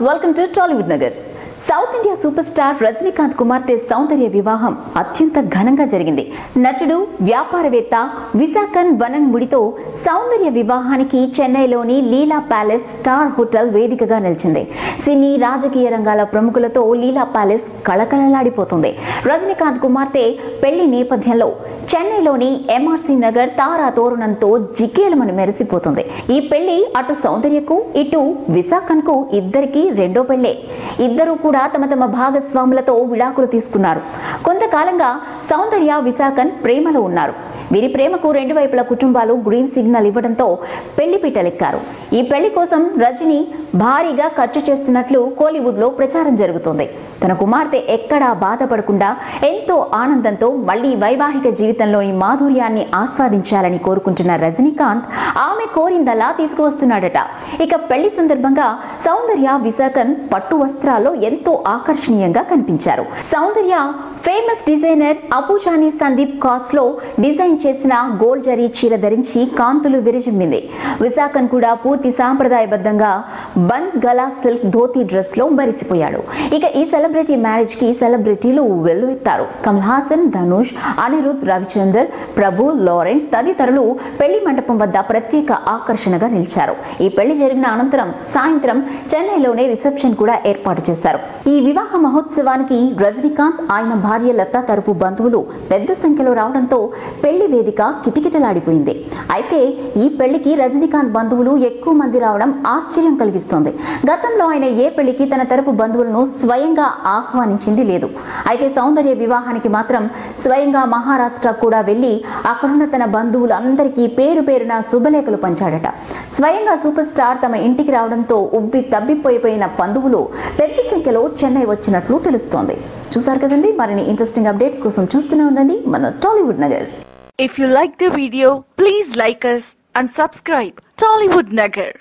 Welcome to Tollywood Nagar South India super star Rajinikanth కుమార్తె సౌందర్య వివాహం అత్యంత ఘనంగా జరిగింది. నటుడు వ్యాపారవేత్త విశాఖన్ వనంగుడితో సౌందర్య వివాహానికి చెన్నైలోని లీలా ప్యాలెస్ స్టార్ హోటల్ వేదికగా నిలిచింది. సినీ రాజకీయ రంగాల ప్రముఖులతో లీలా ప్యాలెస్ కళకళలాడిపోతుంది. రజనీకాంత్ కుమార్తె పెళ్ళి నేపథ్యంలో చెన్నైలోని ఎంఆర్సీ నగర్ తారా తోరణంతో జిగేలమని మెరిసిపోతుంది. ఈ పెళ్ళి అటు సౌందర్యకు ఇటు విశాఖన్కు ఇద్దరికి రెండో పెళ్ళే ఇద్దరూ కూడా తమ తమ భాగస్వాములతో విడాకులు తీసుకున్నారు. కొంతకాలంగా సౌందర్య విశాఖన్ ప్రేమలో ఉన్నారు. వీరి ప్రేమకు రెండు వైపుల కుటుంబాలు గ్రీన్ సిగ్నల్ ఇవ్వడంతో పెళ్ళి పీటలెక్కారు. ఈ పెళ్ళి కోసం రజని భారీగా ఖర్చు చేస్తున్నట్లు కోలీవుడ్లో ప్రచారం జరుగుతోంది. తన కుమార్తె ఎక్కడా బాధపడకుండా ఎంతో ఆనందంతో మళ్ళీ వైవాహిక జీవితంలోని మాధుర్యాన్ని ఆస్వాదించాలని కోరుకుంటున్న రజనీకాంత్ ఆమె కోరిందలా తీసుకువస్తున్నాడట. ఇక పెళ్ళి సందర్భంగా సౌందర్య విశాఖన్ పట్టు వస్త్రాల్లో ఎంతో ఆకర్షణీయంగా కనిపించారు. Soundarya famous designer Abu Jani Sandeep Khosla design చేసిన గోల్డ్ జరీ చీర ధరించి కాంతులు విరజిమ్మింది విశాఖన్ కూడా పూర్తి సాంప్రదాయబద్ధంగా బంద్ గలా సిల్క్ ధోతి డ్రెస్లో మరిసిపోయాడు. ఇక ఈ సెలబ్రిటీ మ్యారేజ్కి సెలబ్రిటీలు వెల్లువెత్తారు. కమల్ హాసన్ ధనుష్ అనిరుద్ రవిచందర్ ప్రభు లారెన్స్ తదితరులు పెళ్ళి మండపం వద్ద ప్రత్యేక ఆకర్షణగా నిలిచారు. ఈ పెళ్ళి జరిగిన అనంతరం సాయంత్రం చెన్నైలోనే రిసెప్షన్ కూడా ఏర్పాటు చేశారు. ఈ వివాహ మహోత్సవానికి రజనీకాంత్ ఆయన భార్య లత తరపు బంధువులు పెద్ద సంఖ్యలో రావడంతో పెళ్ళి వేదిక కిటకిటలాడిపోయింది. అయితే ఈ పెళ్ళికి రజనీకాంత్ బంధువులు ఎక్కువ మంది రావడం ఆశ్చర్యం కలిగింది గతంలో ఆయన ఏ పెళ్ళికి తన తరపు బంధువులను స్వయంగా ఆహ్వానించింది లేదు. అయితే సౌందర్య వివాహానికి మాత్రం స్వయంగా మహారాష్ట్ర కూడా వెళ్ళి అక్కడున్న తన బంధువులందరికీ పేరు పేరున శుభలేఖలు పంచాడట. స్వయంగా సూపర్ స్టార్ తమ ఇంటికి రావడంతో ఉబ్బి తబ్బిపోయిపోయిన బంధువులు పెద్ద సంఖ్యలో చెన్నై వచ్చినట్లు తెలుస్తోంది. చూసారు కదండి? మరిన్ని ఇంట్రెస్టింగ్ అప్డేట్స్ కోసం చూస్తూనే ఉండండి. మన Tollywood Nagar. If you like the video please like us and subscribe Tollywood Nagar.